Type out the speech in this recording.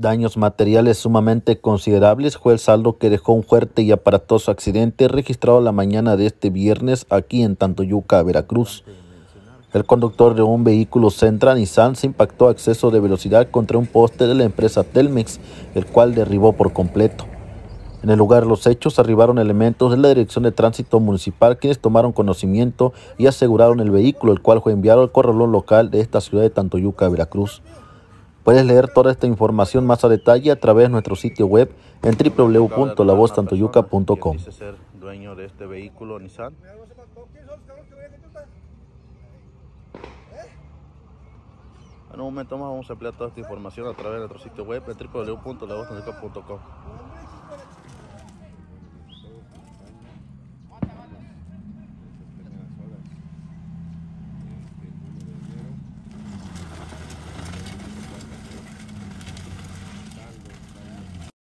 Daños materiales sumamente considerables fue el saldo que dejó un fuerte y aparatoso accidente registrado la mañana de este viernes aquí en Tantoyuca, Veracruz. El conductor de un vehículo Centra Nissan se impactó a exceso de velocidad contra un poste de la empresa Telmex, el cual derribó por completo. En el lugar de los hechos arribaron elementos de la Dirección de Tránsito Municipal quienes tomaron conocimiento y aseguraron el vehículo, el cual fue enviado al corralón local de esta ciudad de Tantoyuca, Veracruz. Puedes leer toda esta información más a detalle a través de nuestro sitio web en www.lavoztantoyuca.com. Este. En un momento más vamos a ampliar toda esta información a través de nuestro sitio web en www.lavoztantoyuca.com.